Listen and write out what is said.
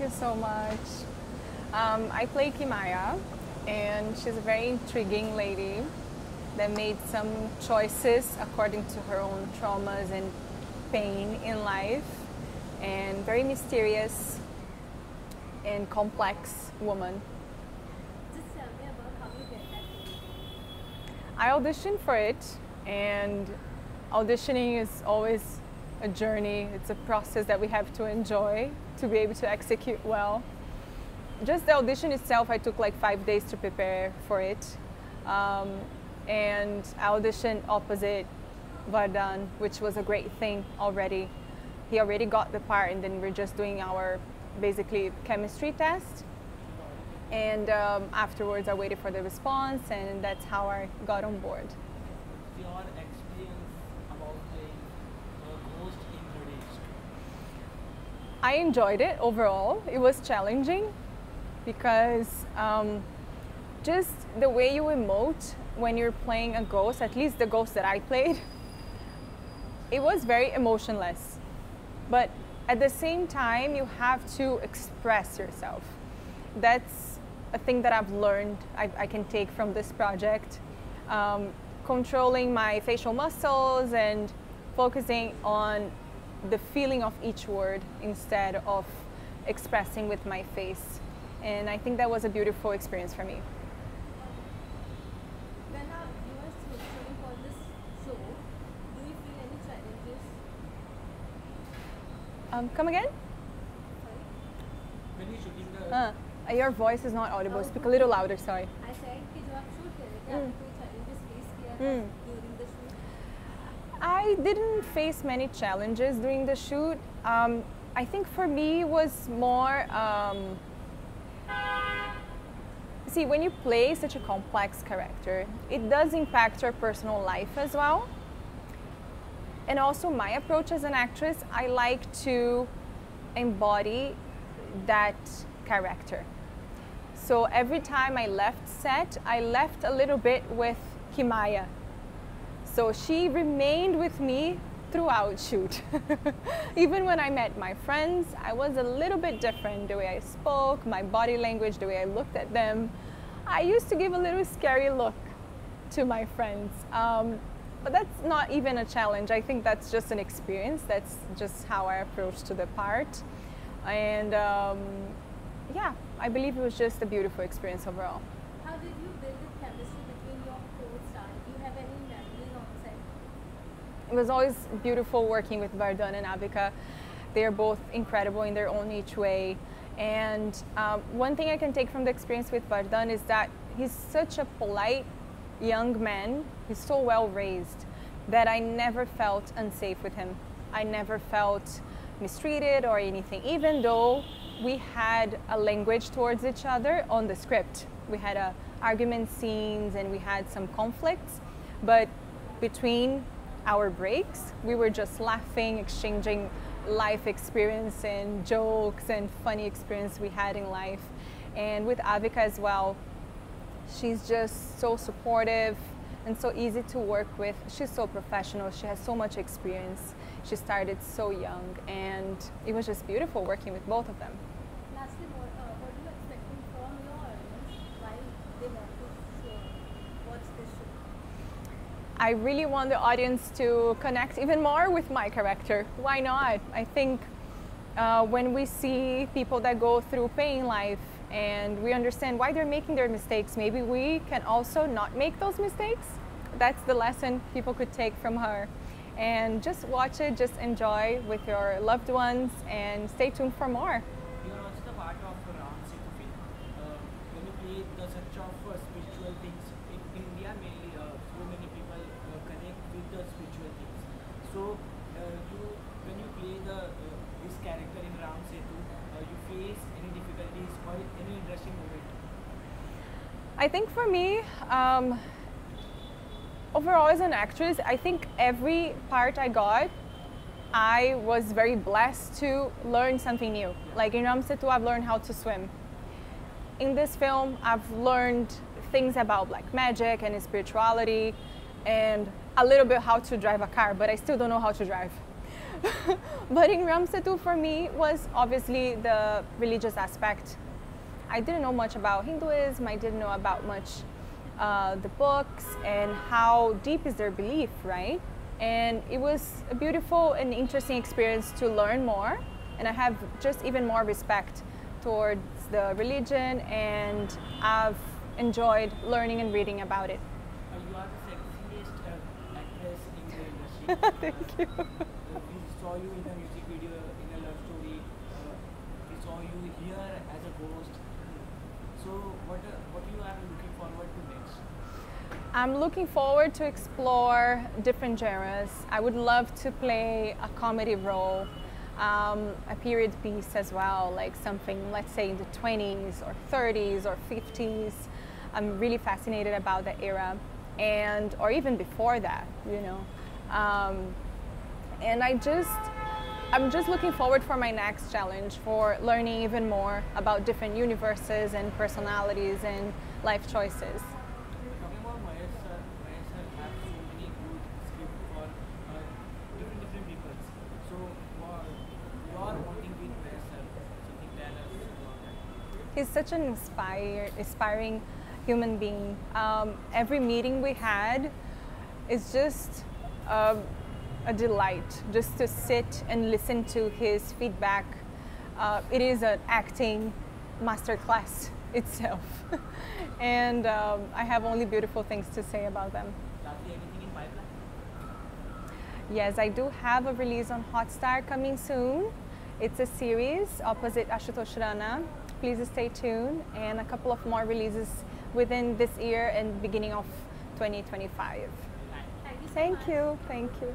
you so much. Um, I play Kimaya, and she's a very intriguing lady that made some choices according to her own traumas and pain in life, and very mysterious and complex woman. Just tell me about how you get that. I auditioned for it, and auditioning is always a journey. It's a process that we have to enjoy to be able to execute well. Just the audition itself, I took like five days to prepare for it. Um, and I auditioned opposite Vardhan, which was a great thing already. He already got the part, and then we're just doing our basically chemistry test. And um, afterwards, I waited for the response, and that's how I got on board. your experience about playing a ghost in British? I enjoyed it overall. It was challenging because um, just the way you emote when you're playing a ghost, at least the ghost that I played, it was very emotionless. But at the same time, you have to express yourself. That's a thing that I've learned I, I can take from this project. Um, controlling my facial muscles and focusing on the feeling of each word instead of expressing with my face. And I think that was a beautiful experience for me. When uh, you were shooting for this show, do you feel any challenges? Um, come again? Sorry. When you're shooting the Uh, your voice is not audible. Speak a little louder, sorry. I said कि जो I didn't face many challenges during the shoot. Um, I think for me was more. Um, see, when you play such a complex character, it does impact your personal life as well. And also, my approach as an actress, I like to embody that character. So every time I left set, I left a little bit with Kimaya. So she remained with me throughout shoot. Even when I met my friends, I was a little bit different. The way I spoke, my body language, the way I looked at them. I used to give a little scary look to my friends. Um, but that's not even a challenge. I think that's just an experience. That's just how I approach to the part. And um, yeah, I believe it was just a beautiful experience overall. How did you build the chemistry between your co-stars? Do you have any memories on set? It was always beautiful working with Vardhan and Avika. They're both incredible in their own each way. And um, one thing I can take from the experience with Vardhan is that he's such a polite young man. He's so well raised that I never felt unsafe with him. I never felt mistreated or anything, even though we had a language towards each other on the script. We had a argument scenes and we had some conflicts, but between our breaks, we were just laughing, exchanging life experience and jokes and funny experience we had in life. And with Avika as well, she's just so supportive and so easy to work with. She's so professional. She has so much experience. She started so young, and it was just beautiful working with both of them. Lastly, what, uh, what are you expecting from your audience while they want to show, watch this show? I really want the audience to connect even more with my character. Why not? I think uh, when we see people that go through pain in life and we understand why they're making their mistakes, maybe we can also not make those mistakes. That's the lesson people could take from her. And just watch it, just enjoy with your loved ones, and stay tuned for more mainly, uh, so many people uh, the spiritual things. So uh, you when you play the uh, this character in Ram Setu, uh, you face any difficulties or any interesting moment. I think for me, um, overall as an actress, I think every part I got, I was very blessed to learn something new. Like in Ram Setu, I've learned how to swim. In this film, I've learned things about black magic and spirituality and a little bit how to drive a car, but I still don't know how to drive. but in Ram Setu for me was obviously the religious aspect. I didn't know much about Hinduism. I didn't know about much uh, the books and how deep is their belief, right? And it was a beautiful and interesting experience to learn more. And I have just even more respect towards the religion, and I've enjoyed learning and reading about it. You are the uh, Thank you. We saw you in a music video in a love story. Uh, we saw you here as a ghost. So what uh, what you are looking forward to next? I'm looking forward to explore different genres. I would love to play a comedy role, um, a period piece as well, like something, let's say, in the 20s or 30s or 50s. I'm really fascinated about the era, and or even before that, you know. Um, and I just, I'm just looking forward for my next challenge for learning even more about different universes and personalities and life choices. Talking about Mahesh sir, Mahesh sir have so many good scripts for different different people. So you are working with Mahesh sir. So can you tell us about that? He's such an inspire, inspiring human being. Um, every meeting we had is just a delight just to sit and listen to his feedback. Uh, it is an acting masterclass itself. and um, I have only beautiful things to say about them. Yes, I do have a release on Hotstar coming soon. It's a series opposite Ashutosh Rana. Please stay tuned, and a couple of more releases within this year and beginning of 2025. Thank you Thank you.